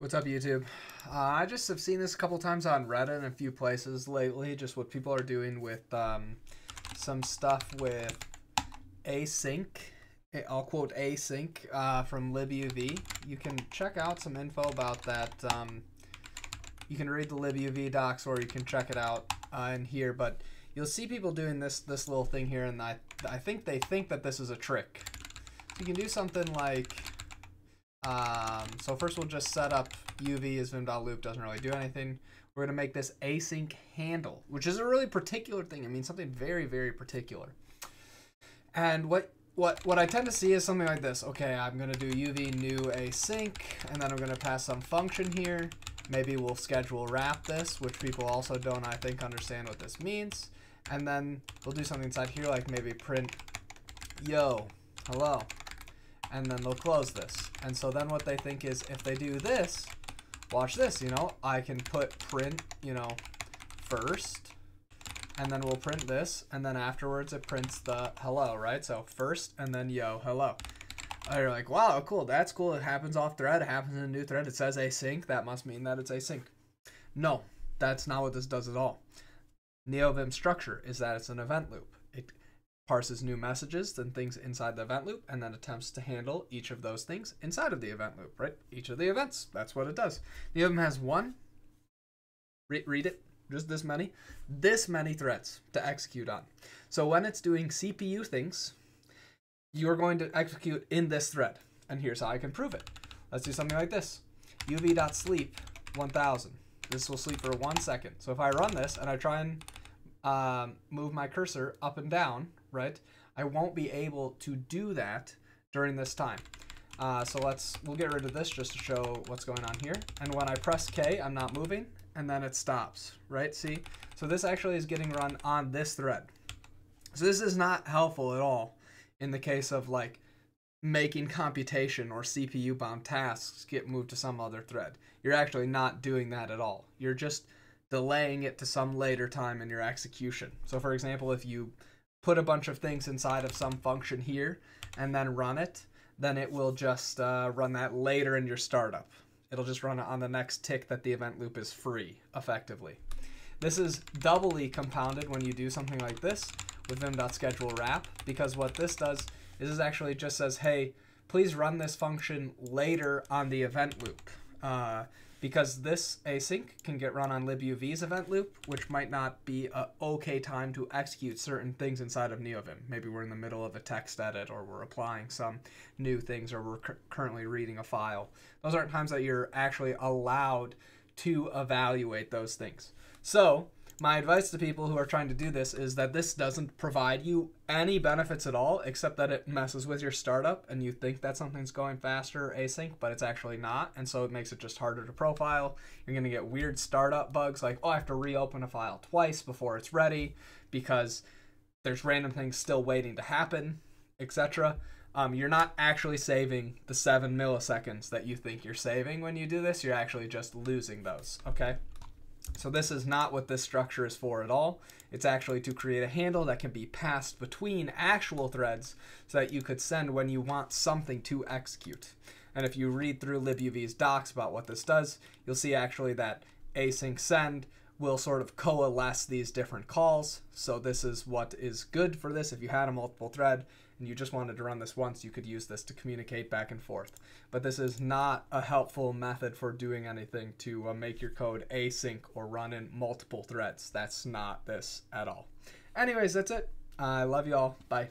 What's up, YouTube? Uh, I just have seen this a couple times on Reddit and a few places lately, just what people are doing with um, some stuff with async. I'll quote async uh, from libuv. You can check out some info about that. Um, you can read the libuv docs or you can check it out uh, in here, but you'll see people doing this this little thing here, and I, I think they think that this is a trick. So you can do something like um, so first we'll just set up UV as vim.loop doesn't really do anything. We're going to make this async handle, which is a really particular thing. I mean, something very, very particular. And what what what I tend to see is something like this. Okay, I'm going to do UV new async, and then I'm going to pass some function here. Maybe we'll schedule wrap this, which people also don't, I think, understand what this means. And then we'll do something inside here, like maybe print yo, hello and then they'll close this. And so then what they think is if they do this, watch this, you know, I can put print, you know, first, and then we'll print this, and then afterwards it prints the hello, right? So first, and then yo, hello. And you're like, wow, cool, that's cool. It happens off thread, it happens in a new thread. It says async, that must mean that it's async. No, that's not what this does at all. NeoVim structure is that it's an event loop parses new messages and things inside the event loop, and then attempts to handle each of those things inside of the event loop, right? Each of the events. That's what it does. NeoVim has one, re read it, just this many, this many threads to execute on. So when it's doing CPU things, you're going to execute in this thread. And here's how I can prove it. Let's do something like this. uv.sleep 1000. This will sleep for one second. So if I run this and I try and um, move my cursor up and down, right? I won't be able to do that during this time. Uh, so let's, we'll get rid of this just to show what's going on here. And when I press K, I'm not moving, and then it stops, right? See? So this actually is getting run on this thread. So this is not helpful at all in the case of like making computation or CPU bound tasks get moved to some other thread. You're actually not doing that at all. You're just delaying it to some later time in your execution. So for example, if you put a bunch of things inside of some function here and then run it, then it will just uh, run that later in your startup. It'll just run it on the next tick that the event loop is free, effectively. This is doubly compounded when you do something like this with vim.schedule wrap, because what this does is it actually just says, hey, please run this function later on the event loop. Uh, because this async can get run on libuv's event loop, which might not be a okay time to execute certain things inside of NeoVim. Maybe we're in the middle of a text edit, or we're applying some new things, or we're currently reading a file. Those aren't times that you're actually allowed to evaluate those things. So my advice to people who are trying to do this is that this doesn't provide you any benefits at all, except that it messes with your startup and you think that something's going faster async, but it's actually not. And so it makes it just harder to profile. You're going to get weird startup bugs like, oh, I have to reopen a file twice before it's ready because there's random things still waiting to happen, etc. Um, you're not actually saving the seven milliseconds that you think you're saving when you do this. You're actually just losing those, okay? So this is not what this structure is for at all. It's actually to create a handle that can be passed between actual threads so that you could send when you want something to execute. And if you read through libuv's docs about what this does, you'll see actually that async send will sort of coalesce these different calls. So this is what is good for this. If you had a multiple thread and you just wanted to run this once, you could use this to communicate back and forth. But this is not a helpful method for doing anything to uh, make your code async or run in multiple threads. That's not this at all. Anyways, that's it. I love you all. Bye.